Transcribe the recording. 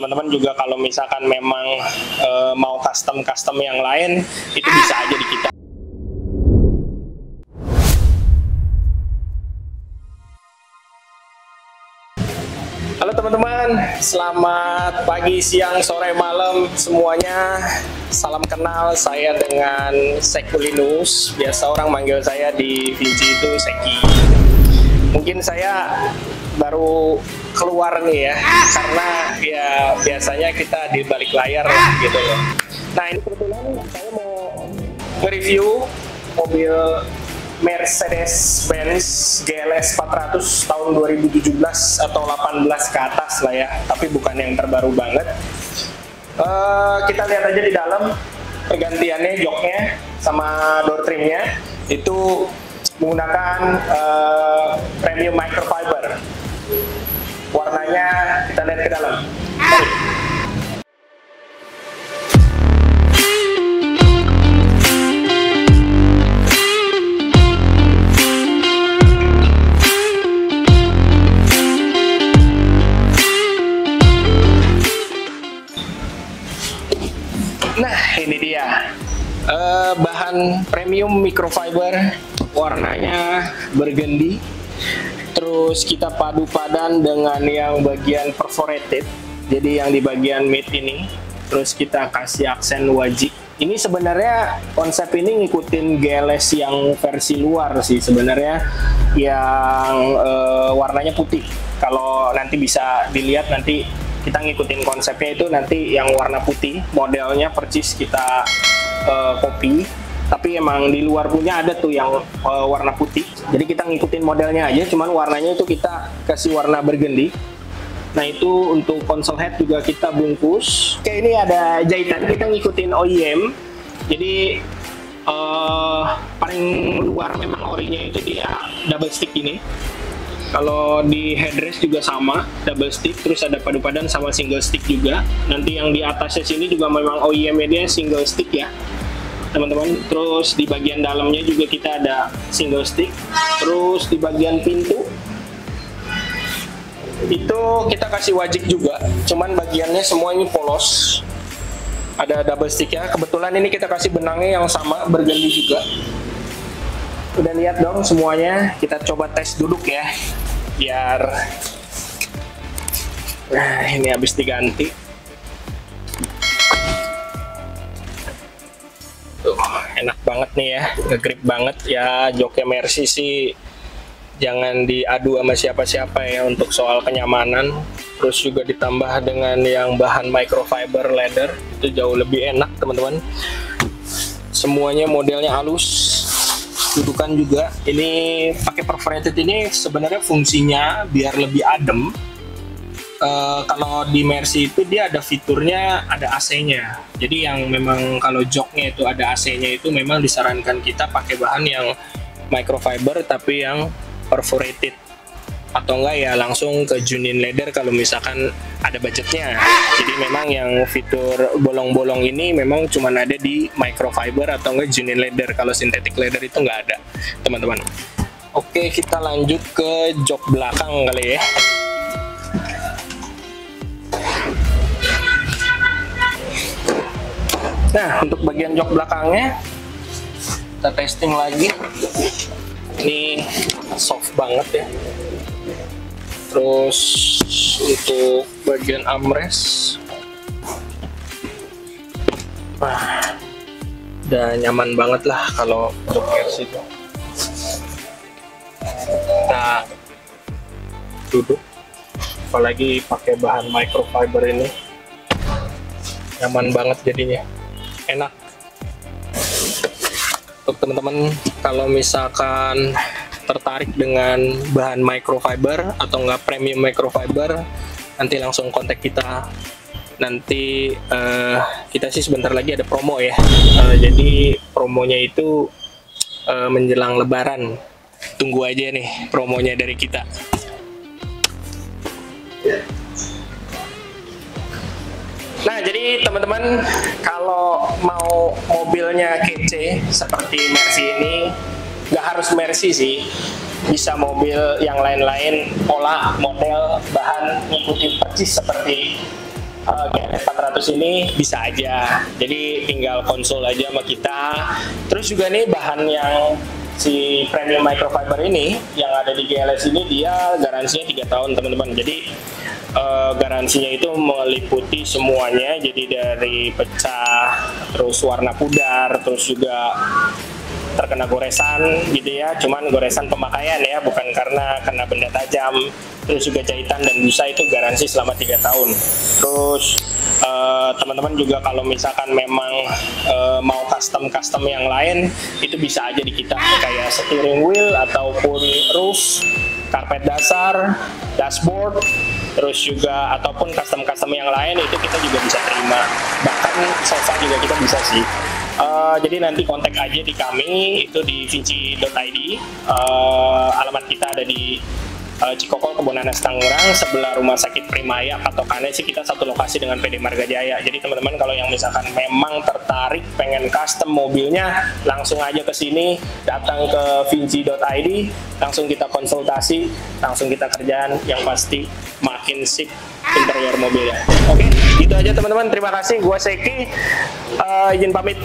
teman-teman juga kalau misalkan memang uh, mau custom custom yang lain itu bisa aja di kita Halo teman-teman, selamat pagi, siang, sore, malam semuanya. Salam kenal, saya dengan Sekulinus. Biasa orang manggil saya di Vinci itu Seki. Mungkin saya baru keluar nih ya, karena ya biasanya kita di balik layar gitu loh. Nah ini kebetulan saya mau review mobil Mercedes-Benz GLS 400 tahun 2017 atau 18 ke atas lah ya, tapi bukan yang terbaru banget. Uh, kita lihat aja di dalam pergantiannya joknya sama door trimnya itu menggunakan uh, premium microfiber. Warnanya kita lihat ke dalam. Mari. ini dia uh, bahan premium microfiber warnanya bergendi. Terus kita padu padan dengan yang bagian perforated jadi yang di bagian mid ini. Terus kita kasih aksen wajib ini sebenarnya konsep ini ngikutin GLS yang versi luar sih sebenarnya yang uh, warnanya putih. Kalau nanti bisa dilihat nanti kita ngikutin konsepnya itu nanti yang warna putih modelnya percis kita uh, copy tapi emang di luar punya ada tuh yang uh, warna putih. Jadi kita ngikutin modelnya aja cuman warnanya itu kita kasih warna bergendi. Nah itu untuk konsol head juga kita bungkus. Oke ini ada jahitan. Kita ngikutin OEM jadi uh, paling luar memang orinya itu dia double stick ini. Kalau di headrest juga sama, double stick, terus ada padu padan sama single stick juga. Nanti yang di atasnya sini juga memang OEM dia single stick ya, teman-teman. Terus di bagian dalamnya juga kita ada single stick. Terus di bagian pintu itu kita kasih wajib juga, cuman bagiannya semua ini polos. Ada double stick ya. Kebetulan ini kita kasih benangnya yang sama, berganti juga udah lihat dong semuanya kita coba tes duduk ya biar nah ini habis diganti enak banget nih ya ngegrip banget. Ya joknya Mercy sih jangan diadu sama siapa-siapa ya untuk soal kenyamanan. Terus juga ditambah dengan yang bahan microfiber leather itu jauh lebih enak teman-teman. Semuanya modelnya halus dudukan juga. Ini pakai perforated ini sebenarnya fungsinya biar lebih adem uh, kalau di Mercy itu dia ada fiturnya ada AC-nya jadi yang memang kalau joknya itu ada AC-nya itu memang disarankan kita pakai bahan yang microfiber tapi yang perforated. Atau enggak ya langsung ke Junin Leather kalau misalkan ada budgetnya. Jadi memang yang fitur bolong-bolong ini memang cuma ada di microfiber atau enggak Junin Leather. Kalau synthetic leather itu enggak ada teman-teman. Oke kita lanjut ke jok belakang kali ya nah untuk bagian jok belakangnya kita testing lagi. Ini soft banget ya. Terus untuk bagian armrest. Wah udah nyaman banget lah kalau untuk Mercy itu. Kita duduk. Apalagi pakai bahan microfiber ini. Nyaman banget jadinya enak. Untuk teman-teman kalau misalkan tertarik dengan bahan microfiber atau enggak premium microfiber nanti langsung kontak kita. Nanti uh, kita sih sebentar lagi ada promo ya. Uh, jadi promonya itu uh, menjelang lebaran. Tunggu aja nih promonya dari kita. Nah, jadi teman-teman kalau mau mobilnya kece seperti Mercy ini nggak harus Mercy sih bisa mobil yang lain-lain pola model bahan ngikutin persis seperti uh, GLS 400 ini bisa aja. Jadi tinggal konsul aja sama kita. Terus juga nih bahan yang si premium microfiber ini yang ada di GLS ini dia garansinya tiga tahun teman-teman. Jadi uh, garansinya itu meliputi semuanya. Jadi dari pecah, terus warna pudar, terus juga terkena goresan gitu ya. Cuman goresan pemakaian ya bukan karena kena benda tajam. Terus juga jahitan dan busa itu garansi selama tiga tahun. Terus eh, teman-teman uh, juga kalau misalkan memang uh, mau custom custom yang lain itu bisa aja di kita. Kayak steering wheel ataupun roof karpet dasar dashboard terus juga ataupun custom custom yang lain itu kita juga bisa terima. Bahkan sofa juga kita bisa sih. Uh, jadi nanti kontak aja di kami itu di vinci.id uh, alamat kita ada di uh, Cikokol Kebonanas Tangerang sebelah Rumah Sakit Primaya patokannya sih kita satu lokasi dengan PD Marga Jaya. Jadi teman-teman kalau yang misalkan memang tertarik pengen custom mobilnya langsung aja ke sini datang ke vinci.id langsung kita konsultasi langsung kita kerjaan yang pasti makin sip interior mobilnya. Oke gitu aja teman-teman. Terima kasih. Gua Seki uh, izin pamit